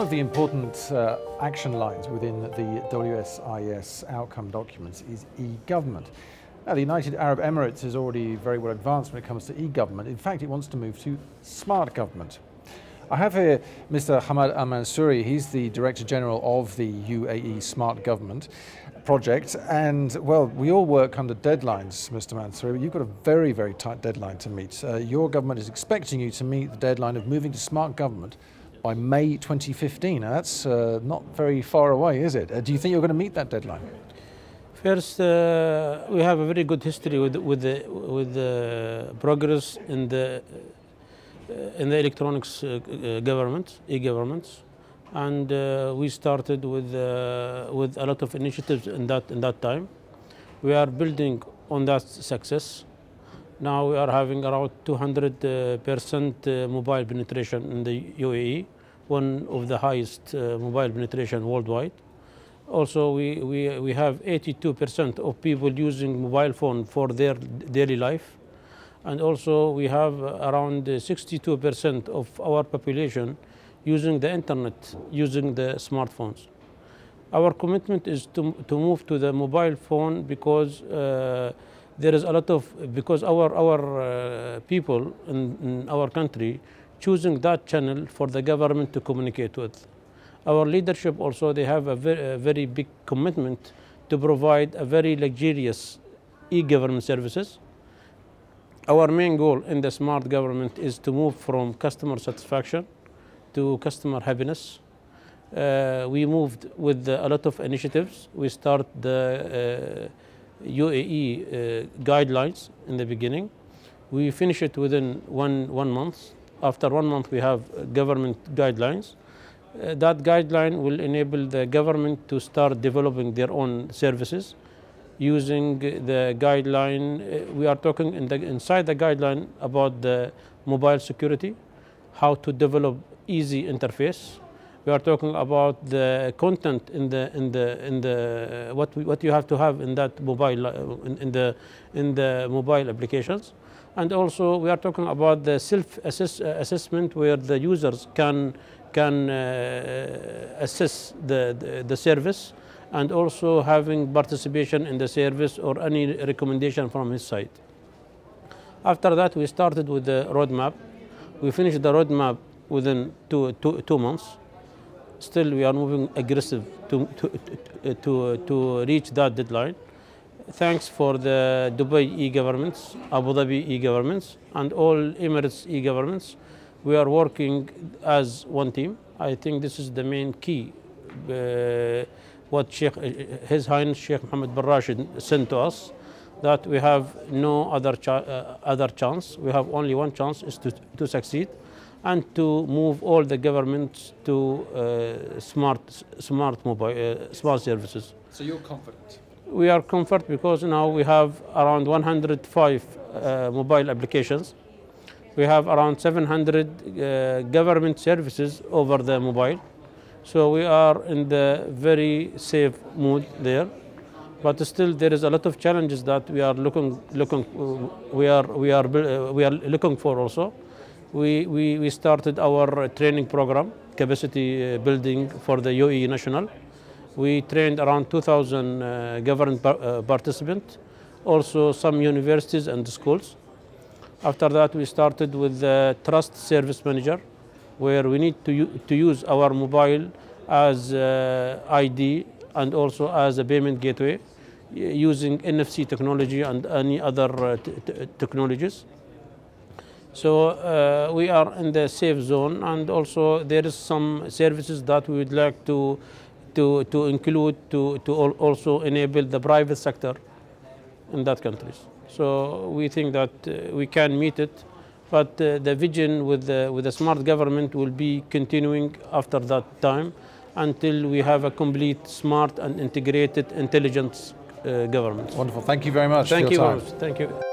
One of the important uh, action lines within the WSIS outcome documents is e-government. Now, the United Arab Emirates is already very well advanced when it comes to e-government. In fact, it wants to move to smart government. I have here Mr. Hamad Al Mansoori. He's the Director General of the UAE Smart Government project. And well, we all work under deadlines, Mr. Mansoori. You've got a very, very tight deadline to meet. Uh, your government is expecting you to meet the deadline of moving to smart government by May 2015. Now, that's uh, not very far away, is it? Uh, do you think you're going to meet that deadline? First, uh, we have a very good history with with the with the progress in the uh, in the electronics uh, uh, government, e-governments, and we started with with a lot of initiatives in that in that time. We are building on that success. Now we are having around 200 uh, percent uh, mobile penetration in the UAE, one of the highest uh, mobile penetration worldwide. Also, we, we, we have 82% of people using mobile phone for their daily life. And also, we have around 62% of our population using the internet, using the smartphones. Our commitment is to, to move to the mobile phone because uh, there is a lot of, because our, our uh, people in, in our country choosing that channel for the government to communicate with. Our leadership also, they have a very, a very big commitment to provide a very luxurious e-government services. Our main goal in the smart government is to move from customer satisfaction to customer happiness. Uh, we moved with a lot of initiatives. We start the uh, UAE uh, guidelines in the beginning. We finish it within one, one month. After one month, we have government guidelines. Uh, that guideline will enable the government to start developing their own services using the guideline. Uh, we are talking in the, inside the guideline about the mobile security, how to develop easy interface. We are talking about the content in the in the in the uh, what we, what you have to have in that mobile uh, in, in the in the mobile applications, and also we are talking about the self assess, uh, assessment where the users can can uh, assess the, the, the, service and also having participation in the service or any recommendation from his side. After that, we started with the roadmap. We finished the roadmap within two, two, two months. Still, we are moving aggressive to, to, to, to reach that deadline. Thanks for the Dubai e-governments, Abu Dhabi e-governments, and all Emirates e-governments we are working as one team. I think this is the main key. Uh, what Sheikh, His Highness Sheikh Mohammed bin Rashid sent to us, that we have no other, uh, other chance. We have only one chance is to, to succeed and to move all the governments to uh, smart, smart mobile, uh, smart services. So you're confident? We are confident because now we have around 105 uh, mobile applications we have around 700 uh, government services over the mobile. So we are in the very safe mood there. But still, there is a lot of challenges that we are looking, looking, uh, we are, we are, uh, we are looking for also. We, we, we started our training program, capacity uh, building for the UAE National. We trained around 2,000 uh, government par uh, participants, also some universities and schools. After that, we started with the Trust Service Manager, where we need to, to use our mobile as uh, ID and also as a payment gateway using NFC technology and any other uh, technologies. So uh, we are in the safe zone and also there is some services that we would like to, to, to include to, to also enable the private sector in that countries. So we think that uh, we can meet it, but uh, the vision with the, with the smart government will be continuing after that time until we have a complete smart and integrated intelligence uh, government. Wonderful. Thank you very much. Thank you. Thank you.